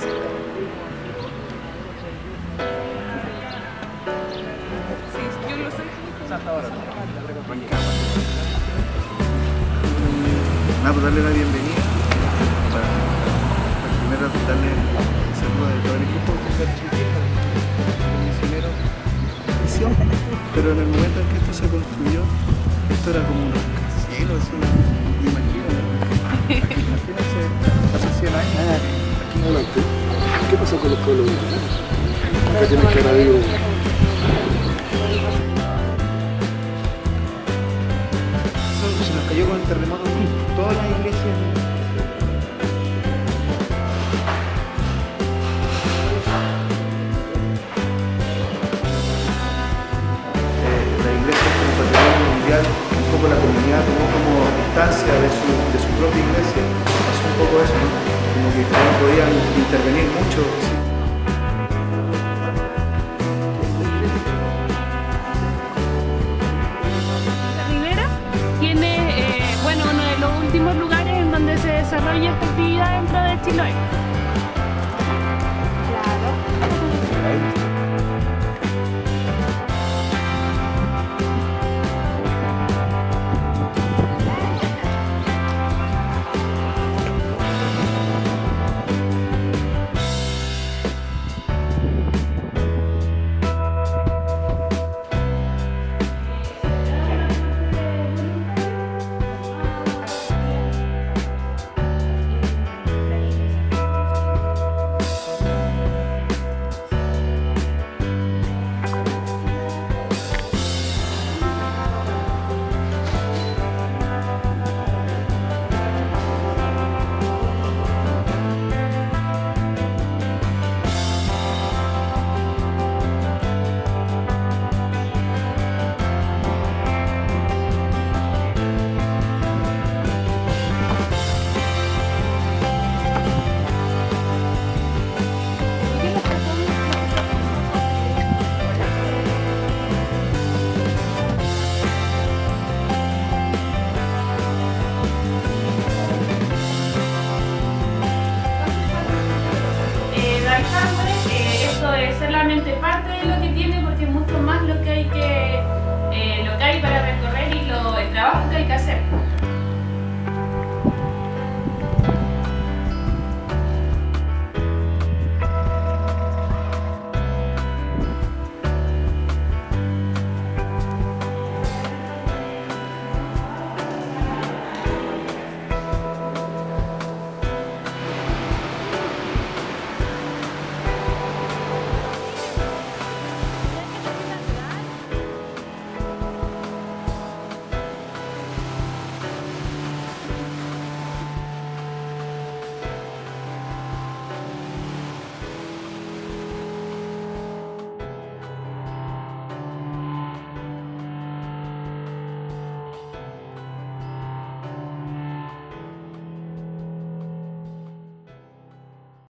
Yo sé. Nada, pues darle la bienvenida. Para, primero darle el saludo de todo el equipo el misionero. Pero en el momento en que esto se construyó, esto era como un rascacielos, una imagínate. Imagínense, hace 100 años. Aquí adelante. ¿Qué pasó con los pueblos originarios? Acá tienen que haber habido se nos cayó con el terremoto todas las iglesias. Eh, la iglesia como patrimonio mundial, un poco la comunidad tomó como distancia de su, de su propia iglesia. Pasó un poco eso, ¿no? Que no podían intervenir mucho. La Ribera tiene, eh, bueno, uno de los últimos lugares en donde se desarrolla esta actividad dentro de Chiloé. Es solamente parte de lo que tiene porque es mucho más lo que hay que eh, lo que hay para recorrer y lo, el trabajo que hay que hacer.